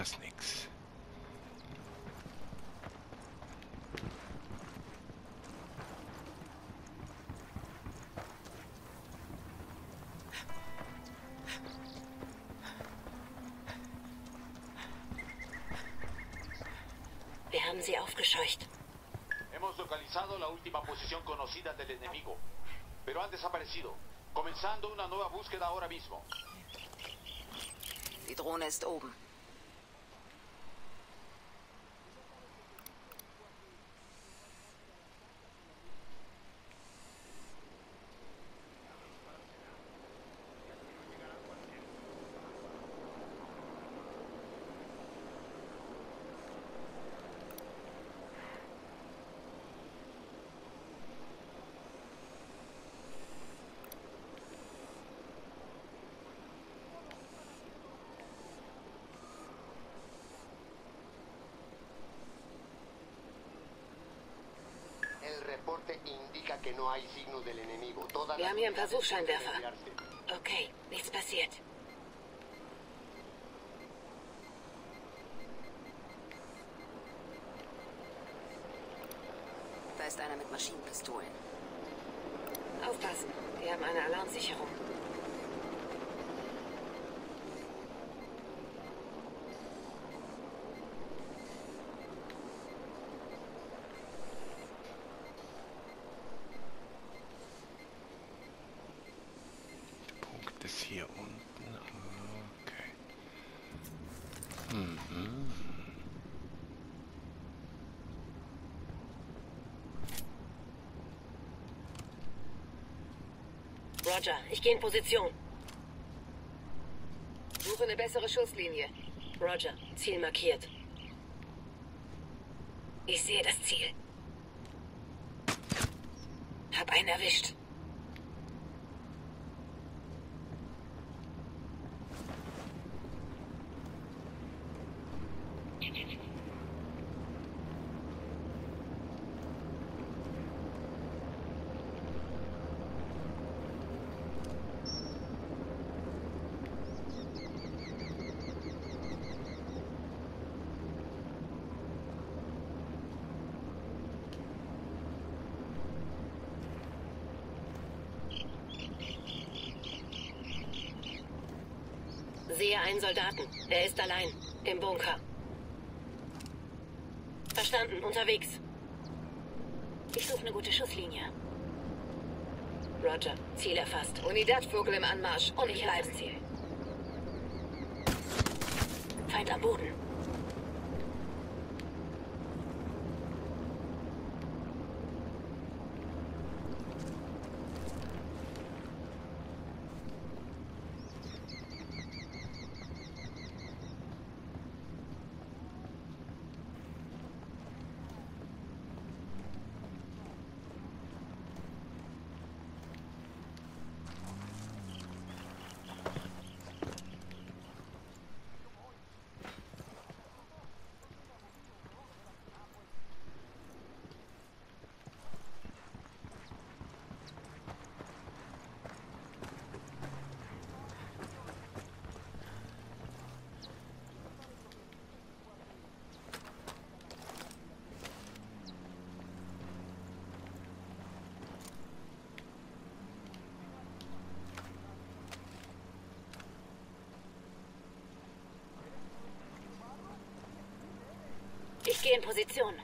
das nix. Wir haben sie aufgescheucht. Hemos localizado la última posición conocida del enemigo, pero han desaparecido, comenzando una nueva búsqueda ahora mismo. Die Drohne ist oben. Wir haben hier einen Versuchsscheinwerfer. Okay, nichts passiert. Da ist einer mit Maschinenpistolen. Aufpassen, wir haben eine Alarmsicherung. Der Punkt ist hier unten. Okay. Roger, ich gehe in Position. Suche eine bessere Schusslinie. Roger, Ziel markiert. Ich sehe das Ziel. Hab einen erwischt. Sehe einen Soldaten. Er ist allein. Im Bunker. Verstanden. Unterwegs. Ich suche eine gute Schusslinie. Roger. Ziel erfasst. Unidad-Vogel im Anmarsch. Und ich bleibe Ziel. Feind am Boden. Gehe in Position.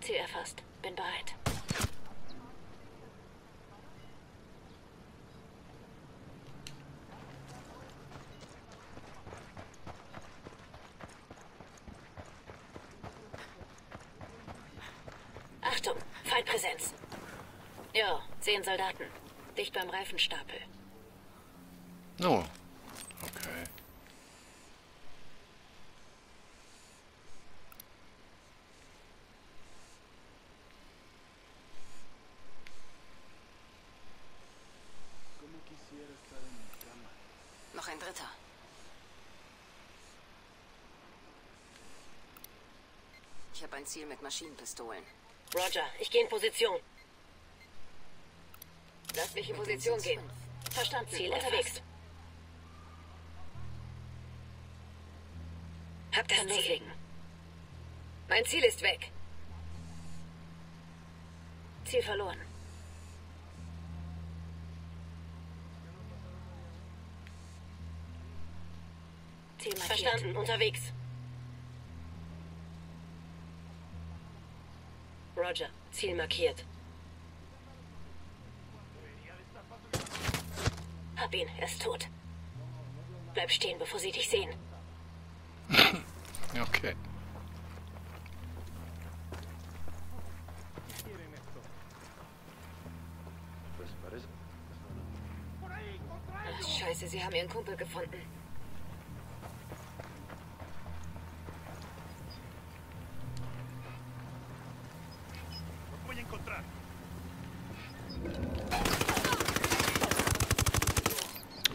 Ziel erfasst. Bin bereit. Achtung, Feindpräsenz. Ja, zehn Soldaten. Dicht beim Reifenstapel. Oh. Okay. Ich habe ein Ziel mit Maschinenpistolen. Roger, ich gehe in Position. Lass mich in Position gehen. Verstand, Ziel hm, unterwegs. Hab das Ziel. Mein Ziel ist weg. Ziel verloren. Ziel markiert. Verstanden, unterwegs. Roger, Ziel markiert. Hab ihn, er ist tot. Bleib stehen, bevor sie dich sehen. Okay. Scheiße, sie haben ihren Kumpel gefunden.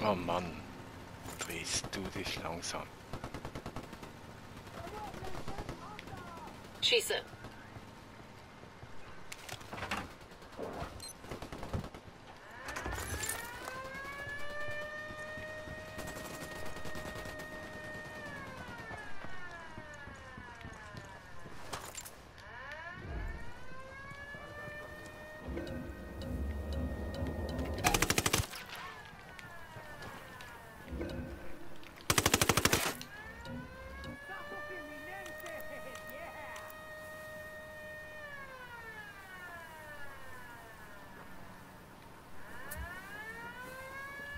Oh Mann. Drehst du dich langsam. Schieße.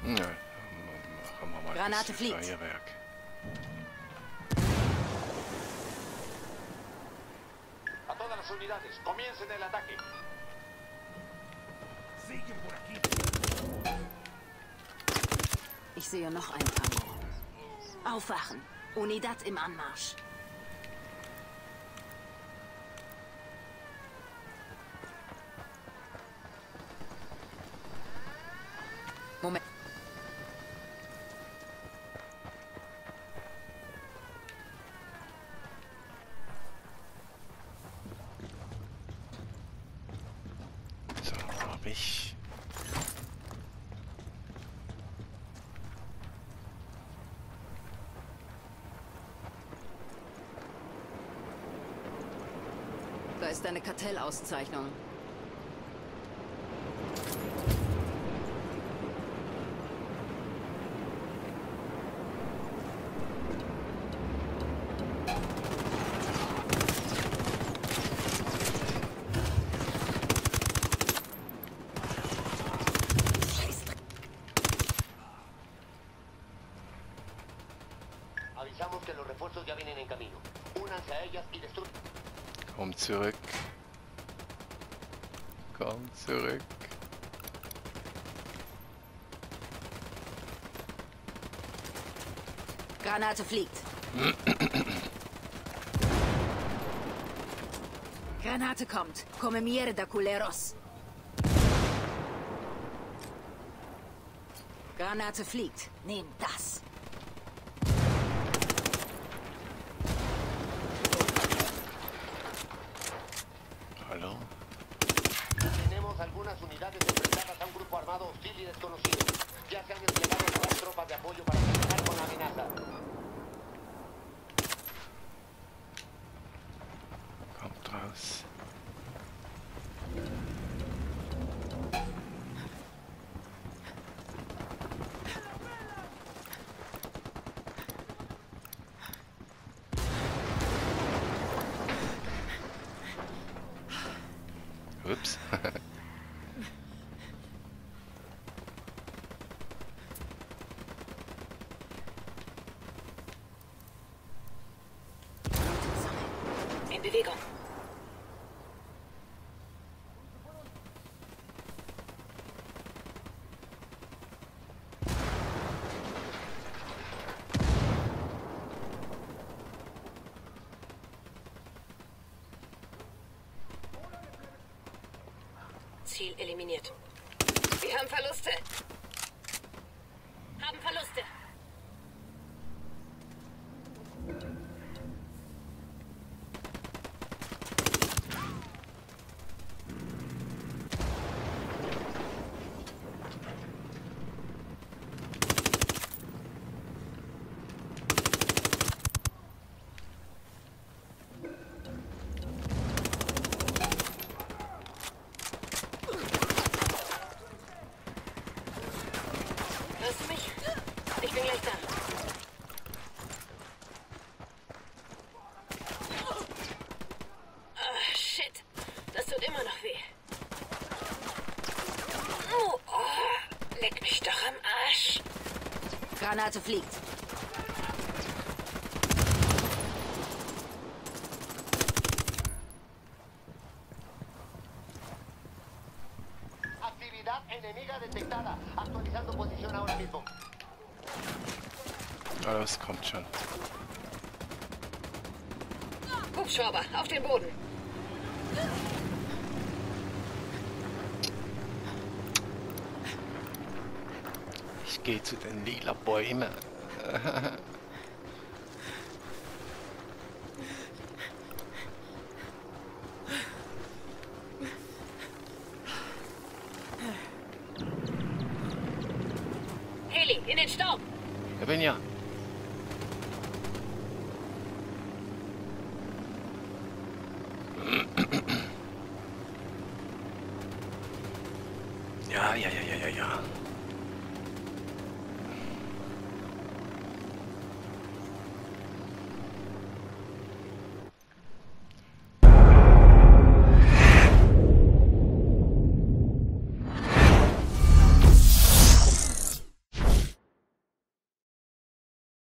Ja, machen wir mal Granate fliegt. Feuerwerk. A todas las unidades, comiencen el ataque. Ich sehe noch einen Tango. Aufwachen. Unidad im Anmarsch. Moment. So, hab ich. Da ist eine Kartellauszeichnung. Komm zurück. Komm zurück. Granate fliegt. Granate kommt. Come mierda, culeros. Granate fliegt. Nehmt das. Enfrentadas a un grupo armado hostil y desconocido. Ya se han desplegado nuevas tropas de apoyo para terminar con la amenaza. Ziel eliminiert. Wir haben Verluste. Haben Verluste. Granate fliegt. Ahora mismo. Ah, das kommt schon. Hubschrauber, auf den Boden. Ich gehe zu den lila Bäumen. Heli, in den Staub. Ja, bin ja. Ja, ja, ja, ja, ja, ja.